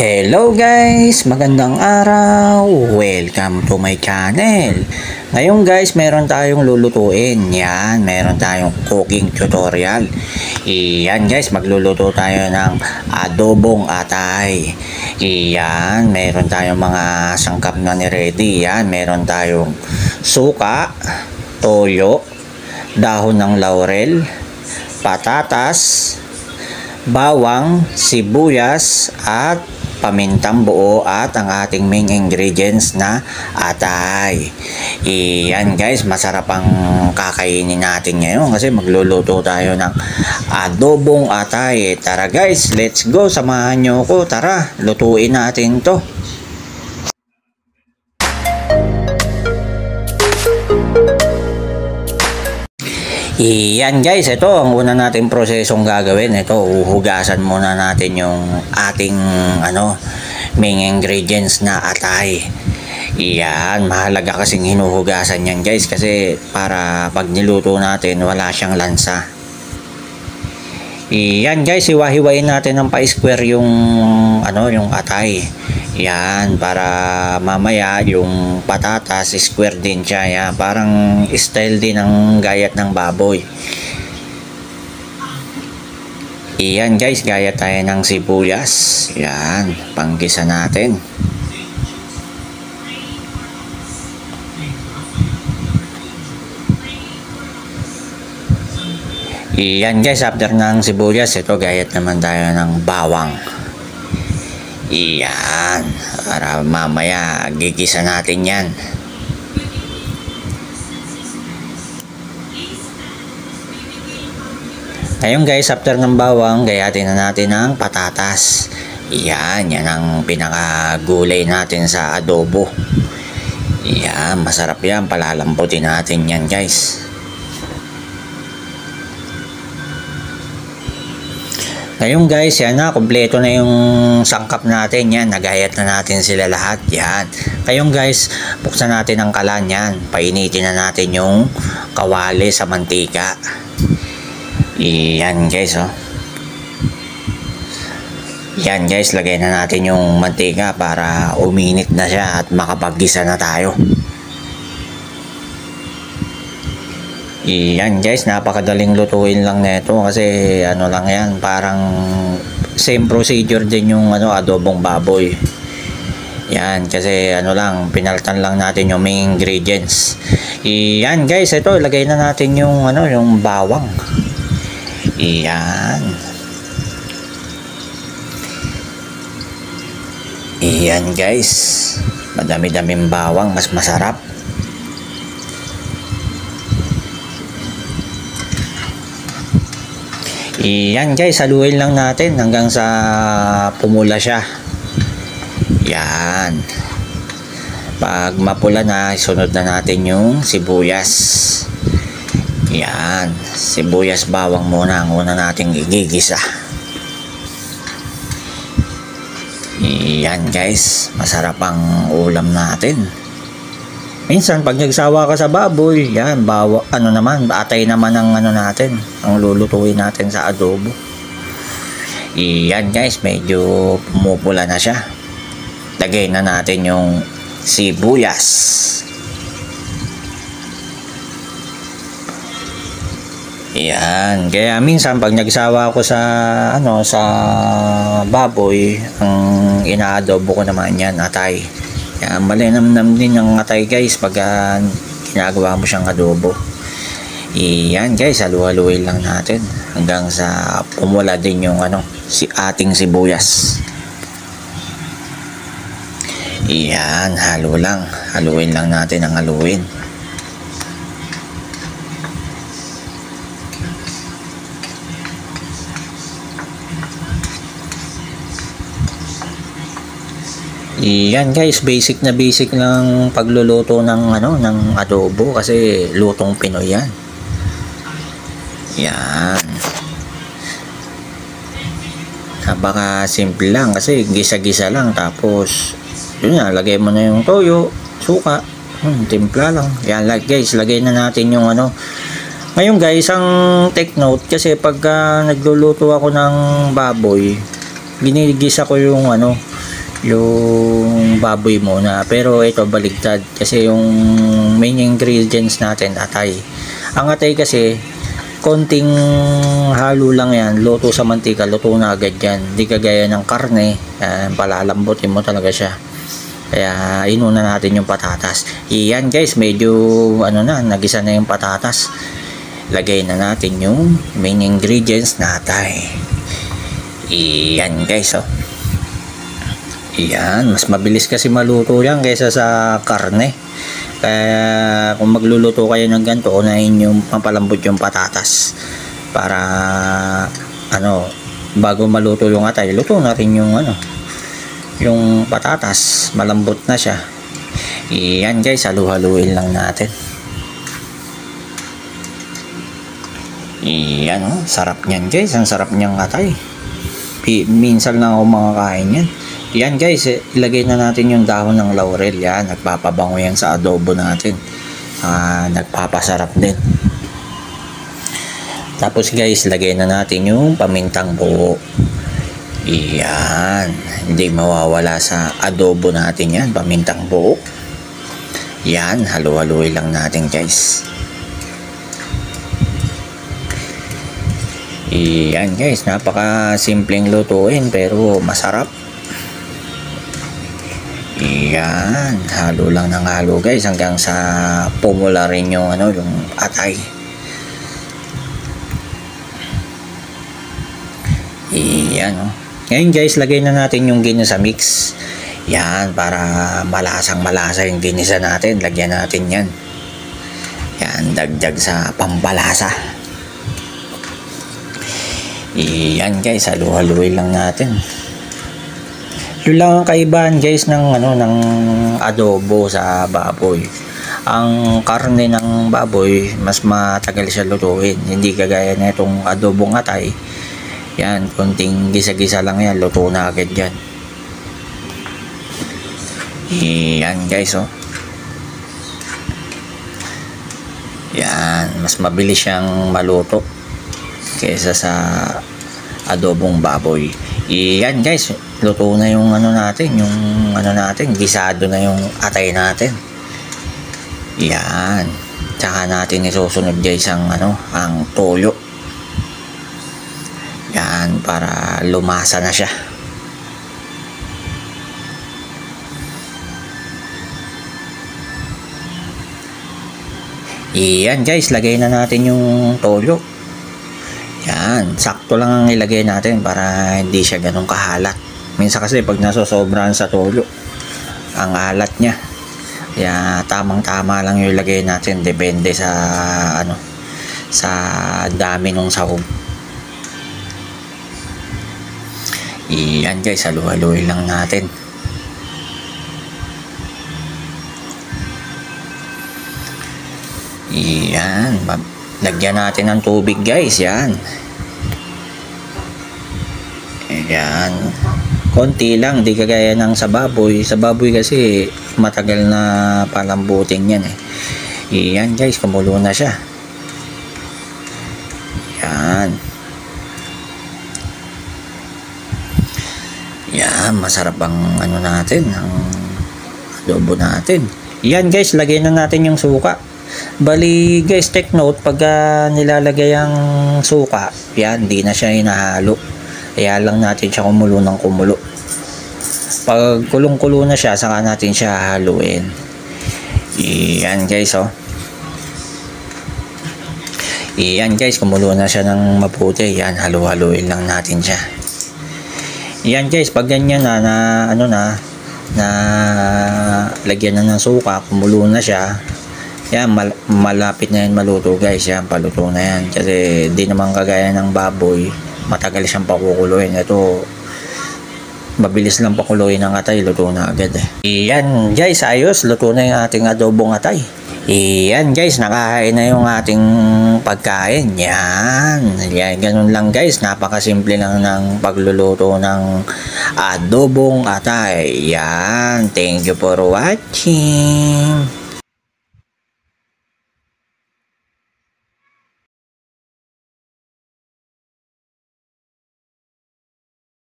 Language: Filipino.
Hello guys! Magandang araw! Welcome to my channel! Ngayon guys, meron tayong lulutuin. Yan, meron tayong cooking tutorial. Iyan guys, magluluto tayo ng adobong atay. Iyan, meron tayong mga sangkap na ni-ready. Yan, meron tayong suka, toyo, dahon ng laurel, patatas, bawang, sibuyas at pamintang buo at ang ating main ingredients na atay. Iyan guys, masarap ang kakainin natin ngayon kasi magluluto tayo ng adobong atay. Tara guys, let's go. Samahan nyo ko. Tara, lutuin natin to. Iyan guys, ito ang una nating prosesong gagawin. Ito, uhugasan muna natin yung ating ano, main ingredients na atay. Iyan, mahalaga kasing hinuhugasan yan guys kasi para pag niluto natin wala siyang lansa. Iyan guys, hiwa-hiwain natin ng pa-square yung ano, yung atay. Yan, para mamaya yung patatas square din siya. Yan, parang style din ng gayat ng baboy. Iyan guys, gaya tayo ng sibuyas. Yan, panggisa natin. Iyan guys, after ng sibuyas, ito gayat naman tayo ng bawang. Iyan. Para mamaya gigisa natin yan. Ngayon guys, after ng bawang, gayatin na natin ang patatas. Iyan, yan ang pinakagulay natin sa adobo. Iyan, masarap yan. Palalambutin natin yan guys. Ngayon guys, yan na, kompleto na yung sangkap natin. Yan, nagayat na natin sila lahat. Yan. Ngayon guys, buksan natin ang kalan yan. Painitin na natin yung kawali sa mantika. Yan guys, oh. Yan guys, lagay na natin yung mantika para uminit na siya at makapaggisa na tayo. Yan guys, napakadaling lutuin lang nito kasi ano lang yan, parang same procedure din yung ano adobong baboy. Yan kasi ano lang, pinaltan lang natin yung main ingredients. Yan guys, ito ilagay na natin yung ano, yung bawang. Yan. Yan guys. Madami-daming bawang, mas masarap. Yan guys, haluin lang natin hanggang sa pumula siya. Yan. Pag mapula na, sunod na natin yung sibuyas. Yan. Sibuyas bawang muna ang una nating igigisa. Yan guys, masarap ang ulam natin. Minsan pag nagsawa ka sa baboy, yan, bawa, ano naman, atay naman ang ano natin, ang lulutuin natin sa adobo. Yan guys, medyo pumupula na siya. Lagay na natin yung sibuyas. Yan, kaya minsan pag nagsawa ako sa ano sa baboy, ang inaadobo ko naman yan atay. Yan, malinamnam din yung atay guys pag uh, ginagawa mo siyang adobo. Iyan guys, halu-haluin lang natin hanggang sa pumula din yung ano, si ating sibuyas. Iyan, halo lang. Haluin lang natin ang haluin. Yan guys, basic na basic ng pagluluto ng ano ng adobo kasi lutong Pinoy yan. Yan. Napaka simple lang kasi gisa-gisa lang tapos yun na, lagay mo na yung toyo, suka, hmm, timpla lang. Yan like guys, lagay na natin yung ano. Ngayon guys, ang take note kasi pagka nagluluto ako ng baboy, ginigisa ko yung ano, yung baboy muna. Pero ito baligtad kasi yung main ingredients natin atay. Ang atay kasi konting halo lang yan, luto sa mantika, luto na agad yan. Hindi kagaya ng karne, yan, palalambutin mo talaga siya. Kaya inuna natin yung patatas. Iyan guys, medyo ano na, nagisa na yung patatas. Lagay na natin yung main ingredients natin. Iyan guys, oh. Iyan, mas mabilis kasi maluto yan kaysa sa karne. Kaya kung magluluto kayo ng ganito, unahin yung pampalambot yung patatas. Para ano, bago maluto yung atay, luto na rin yung ano, yung patatas, malambot na siya. Iyan guys, halu-haluin lang natin. Iyan oh, sarap niyan guys, ang sarap niyang atay. Minsan lang ako makakain yan. Yan guys, eh, ilagay na natin yung dahon ng laurel. Yan, nagpapabango yan sa adobo natin. Ah, nagpapasarap din. Tapos guys, lagay na natin yung pamintang buo. Yan, hindi mawawala sa adobo natin yan, pamintang buo. Yan, halu-haluin lang natin guys. Yan guys, napaka simpleng lutuin pero masarap. Yan, halo lang ng halo guys hanggang sa pumula rin yung ano, yung atay. Yan oh. Ngayon guys, lagay na natin yung ginisa mix. Yan, para malasang malasa yung ginisa natin. Lagyan natin yan. Yan, dagdag sa pampalasa. Yan guys, halu-haluin lang natin. Yun lang ang kaibahan guys ng ano ng adobo sa baboy. Ang karne ng baboy mas matagal siya lutuin. Hindi kagaya na itong adobong atay. Yan, konting gisa-gisa lang yan, luto na agad yan. Yan guys oh. Yan, mas mabilis siyang maluto kaysa sa adobong baboy. Yan guys, luto na yung ano natin, yung ano natin, gisado na yung atay natin. Yan. Tsaka natin isusunod guys ang ano, ang toyo. Yan, para lumasa na siya. Yan guys, lagay na natin yung toyo. Yan, sakto lang ang ilagay natin para hindi siya ganun kahalat. Minsan kasi pag nasosobrahan sa toyo, ang alat niya. Kaya tamang-tama lang yung ilagay natin. Depende sa ano sa dami ng sahog. Iyan guys, halu-haluin lang natin. Iyan, lagyan natin ng tubig guys, yan. Ayan. Konti lang, di kagaya ng sa baboy. Sa baboy kasi matagal na palambutin yan eh. Iyan guys, kumulo na siya. Yan. Yan, masarap ang ano natin, ang adobo natin. Yan guys, lagay na natin yung suka. Bali guys, take note, pag uh, nilalagay ang suka, yan, di na siya hinahalo. Kaya lang natin siya kumulo ng kumulo. Pag kulong-kulo na siya, saka natin siya haluin. Yan guys, oh. Yan guys, kumulo na siya ng maputi. Yan, halu-haluin lang natin siya. Yan guys, pag ganyan na, na ano na, na lagyan na ng suka, kumulo na siya. Yan, mal malapit na yan maluto guys. Yan, paluto na yan. Kasi di naman kagaya ng baboy, matagal siyang pakukuluin. Ito, mabilis lang pakuluin ng atay, luto na agad eh. Yan guys, ayos, luto na yung ating adobong atay. Yan guys, nakahain na yung ating pagkain. Yan. Yan, ganun lang guys. Napakasimple lang ng pagluluto ng adobong atay. Yan. Thank you for watching.